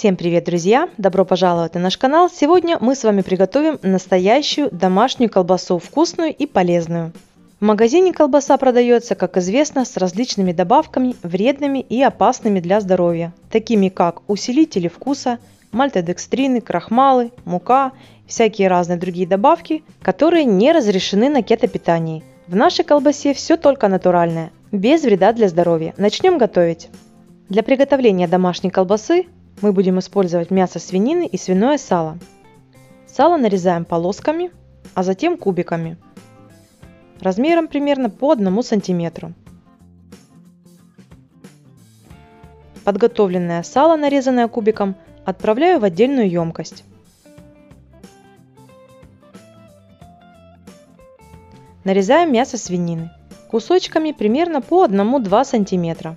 Всем привет, друзья! Добро пожаловать на наш канал! Сегодня мы с вами приготовим настоящую домашнюю колбасу, вкусную и полезную. В магазине колбаса продается, как известно, с различными добавками, вредными и опасными для здоровья, такими как усилители вкуса, мальтодекстрины, крахмалы, мука, всякие разные другие добавки, которые не разрешены на кетопитании. В нашей колбасе все только натуральное, без вреда для здоровья. Начнем готовить. Для приготовления домашней колбасы мы будем использовать мясо свинины и свиное сало. Сало нарезаем полосками, а затем кубиками, размером примерно по 1 сантиметру. Подготовленное сало, нарезанное кубиком, отправляю в отдельную емкость. Нарезаем мясо свинины кусочками примерно по 1-2 сантиметра.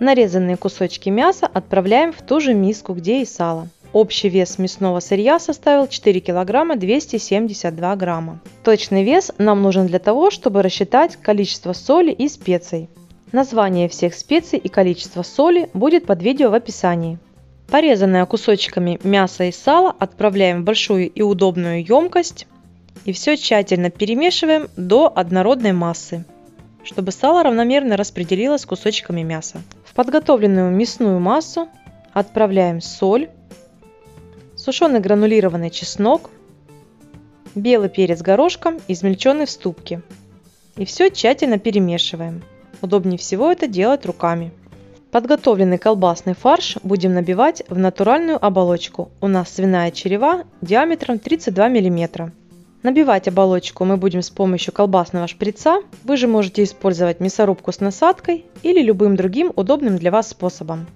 Нарезанные кусочки мяса отправляем в ту же миску, где и сало. Общий вес мясного сырья составил 4 килограмма 272 грамма. Точный вес нам нужен для того, чтобы рассчитать количество соли и специй. Название всех специй и количество соли будет под видео в описании. Порезанное кусочками мясо и сало отправляем в большую и удобную емкость и все тщательно перемешиваем до однородной массы, чтобы сало равномерно распределилось кусочками мяса. Подготовленную мясную массу отправляем соль, сушеный гранулированный чеснок, белый перец горошком, измельченный в ступке. И все тщательно перемешиваем. Удобнее всего это делать руками. Подготовленный колбасный фарш будем набивать в натуральную оболочку. У нас свиная черева диаметром 32 мм. Набивать оболочку мы будем с помощью колбасного шприца. Вы же можете использовать мясорубку с насадкой или любым другим удобным для вас способом.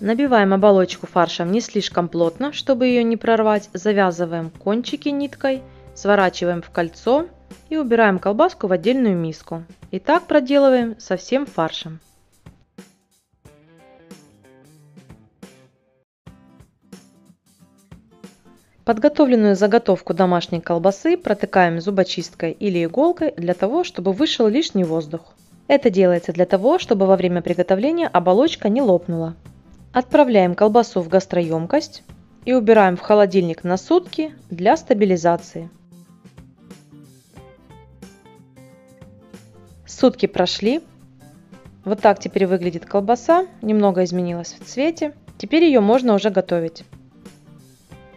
Набиваем оболочку фаршем не слишком плотно, чтобы ее не прорвать. Завязываем кончики ниткой, сворачиваем в кольцо и убираем колбаску в отдельную миску. И так проделываем со всем фаршем. Подготовленную заготовку домашней колбасы протыкаем зубочисткой или иголкой для того, чтобы вышел лишний воздух. Это делается для того, чтобы во время приготовления оболочка не лопнула. Отправляем колбасу в гастроемкость и убираем в холодильник на сутки для стабилизации. Сутки прошли. Вот так теперь выглядит колбаса. Немного изменилась в цвете. Теперь ее можно уже готовить.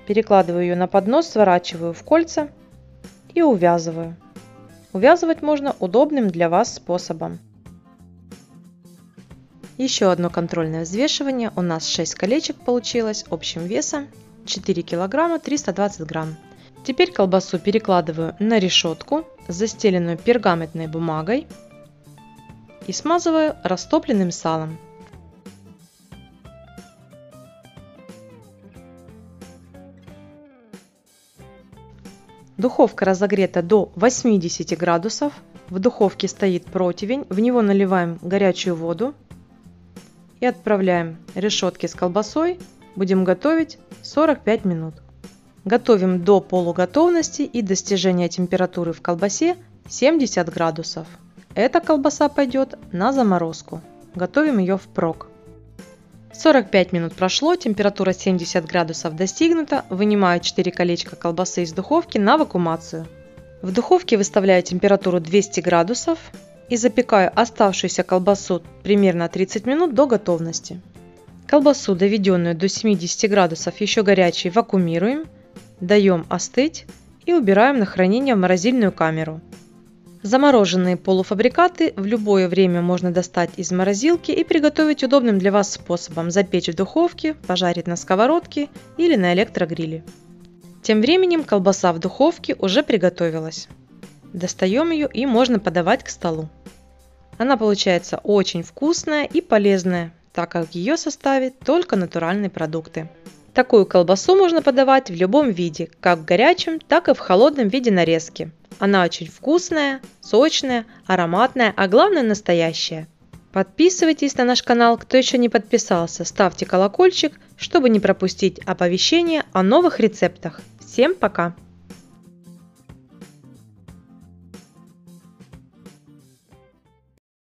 Перекладываю ее на поднос, сворачиваю в кольца и увязываю. Увязывать можно удобным для вас способом. Еще одно контрольное взвешивание. У нас 6 колечек получилось общим весом 4 килограмма 320 грамм. Теперь колбасу перекладываю на решетку, застеленную пергаментной бумагой и смазываю растопленным салом. Духовка разогрета до 80 градусов. В духовке стоит противень, в него наливаем горячую воду и отправляем решетки с колбасой. Будем готовить 45 минут. Готовим до полуготовности и достижения температуры в колбасе 70 градусов. Эта колбаса пойдет на заморозку. Готовим ее впрок. 45 минут прошло, температура 70 градусов достигнута, вынимаю 4 колечка колбасы из духовки на вакуумацию. В духовке выставляю температуру 200 градусов и запекаю оставшуюся колбасу примерно 30 минут до готовности. Колбасу, доведенную до 70 градусов еще горячей, вакуумируем, даем остыть и убираем на хранение в морозильную камеру. Замороженные полуфабрикаты в любое время можно достать из морозилки и приготовить удобным для вас способом запечь в духовке, пожарить на сковородке или на электрогриле. Тем временем колбаса в духовке уже приготовилась. Достаем ее и можно подавать к столу. Она получается очень вкусная и полезная, так как в ее составе только натуральные продукты. Такую колбасу можно подавать в любом виде, как в горячем, так и в холодном виде нарезки. Она очень вкусная, сочная, ароматная, а главное настоящая. Подписывайтесь на наш канал, кто еще не подписался, ставьте колокольчик, чтобы не пропустить оповещения о новых рецептах. Всем пока!